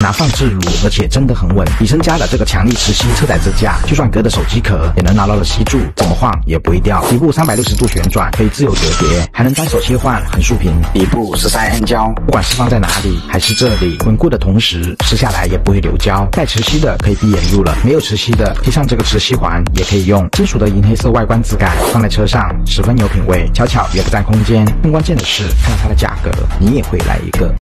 拿放自如，而且真的很稳。底身加了这个强力磁吸车载支架，就算隔着手机壳也能牢牢的吸住，怎么晃也不会掉。底部三百六十度旋转，可以自由折叠，还能单手切换横竖屏。底部是三 N 胶，不管是放在哪里，还是这里，稳固的同时，撕下来也不会留胶。带磁吸的可以闭眼入了，没有磁吸的，贴上这个磁吸环也可以用。金属的银黑色外观质感，放在车上十分有品味，小巧也不占空间。更关键的是，看到它的价格，你也会来一个。